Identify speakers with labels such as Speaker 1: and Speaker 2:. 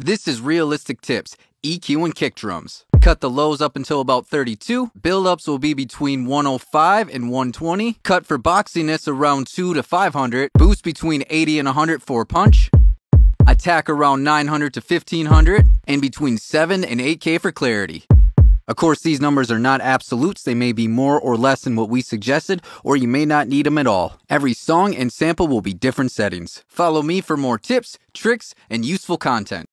Speaker 1: This is Realistic Tips, EQing kick drums. Cut the lows up until about 32. Build-ups will be between 105 and 120. Cut for boxiness around 2 to 500. Boost between 80 and 100 for punch. Attack around 900 to 1500. And between 7 and 8k for clarity. Of course, these numbers are not absolutes. They may be more or less than what we suggested, or you may not need them at all. Every song and sample will be different settings. Follow me for more tips, tricks, and useful content.